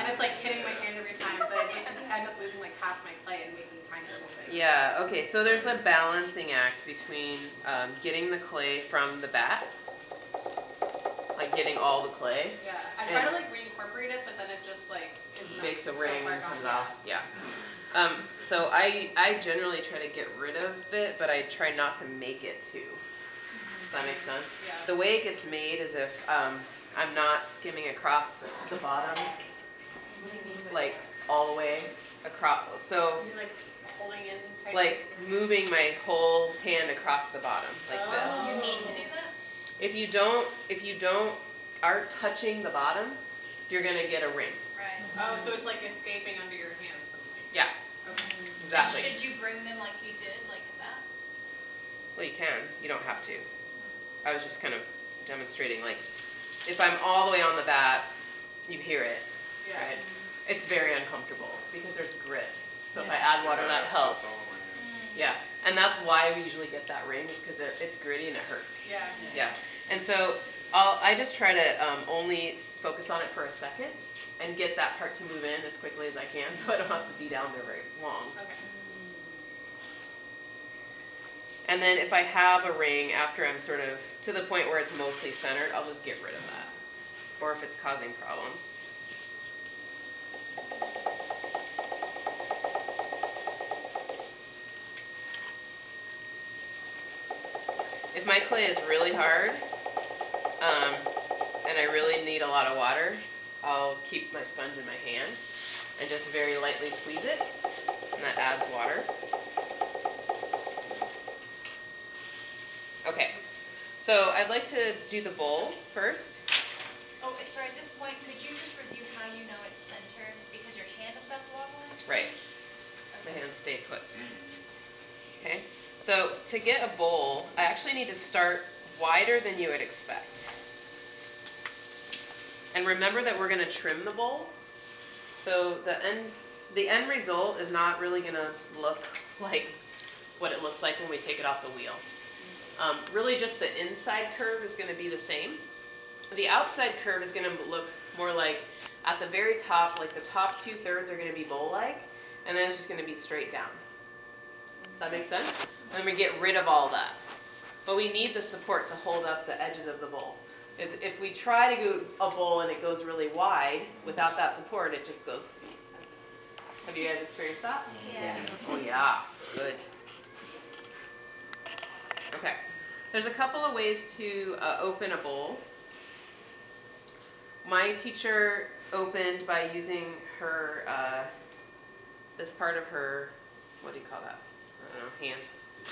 and it's like hitting my hand every time, but I just end up losing like half my clay and making tiny little things. Yeah, okay, so there's a balancing act between um, getting the clay from the bat, like getting all the clay, Yeah, I try to like reincorporate it, but then it just like makes a so ring, gone. comes off, yeah. Um, so I, I generally try to get rid of it, but I try not to make it too. Does that make sense? Yeah. The way it gets made is if um, I'm not skimming across the bottom, like all the way across. So You're like holding in tight. like moving my whole hand across the bottom like Oh. this. You need to do that? If you don't, if you don't aren't touching the bottom, you're gonna get a ring. Right. Oh, so it's like escaping under your hand suddenly. Yeah, Okay. exactly. And should you bring them like you did, like that? Well, you can. You don't have to. I was just kind of demonstrating, like, if I'm all the way on the bat, you hear it. Yeah. Right. It's very uncomfortable because there's grit. So if I add water, that helps. Yeah, and that's why we usually get that ring is because it, it's gritty and it hurts. Yeah. Yeah, and so I'll, I just try to um, only focus on it for a second and get that part to move in as quickly as I can so I don't have to be down there very long. Okay. And then if I have a ring after I'm sort of to the point where it's mostly centered, I'll just get rid of that. Or if it's causing problems. If my clay is really hard, um, and I really need a lot of water, I'll keep my sponge in my hand and just very lightly squeeze it, and that adds water. Okay, so I'd like to do the bowl first. Oh, sorry, at this point, could you just review how you know it's centered? Because your hand has stopped wobbling? Right, my hands stay put. Okay, so to get a bowl, I actually need to start wider than you would expect. And remember that we're gonna trim the bowl. So the end, the end result is not really gonna look like what it looks like when we take it off the wheel. Um, really just the inside curve is gonna be the same. The outside curve is gonna look more like at the very top, like the top two thirds are gonna be bowl-like, and then it's just gonna be straight down. Does That make sense? And then we get rid of all that. But we need the support to hold up the edges of the bowl. Is if we try to go a bowl and it goes really wide, without that support, it just goes. Have you guys experienced that? Yeah. Oh yeah, good. Okay, there's a couple of ways to uh, open a bowl. My teacher opened by using her, uh, this part of her, what do you call that? I don't know, hand.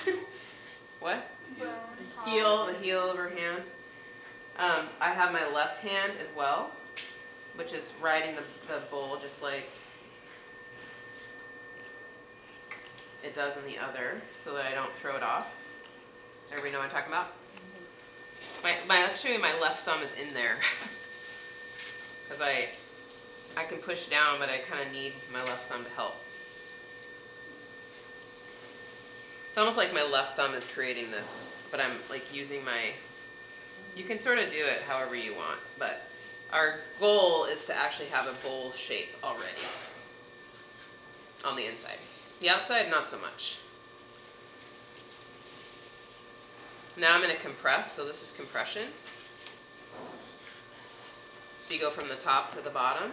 what? Heel, the heel of her hand. Um, I have my left hand as well, which is riding the, the bowl just like it does in the other, so that I don't throw it off. Everybody know what I'm talking about? My, my actually my left thumb is in there, because I I can push down, but I kind of need my left thumb to help. It's almost like my left thumb is creating this, but I'm like using my. You can sort of do it however you want, but our goal is to actually have a bowl shape already on the inside. The outside, not so much. Now I'm going to compress, so this is compression. So you go from the top to the bottom.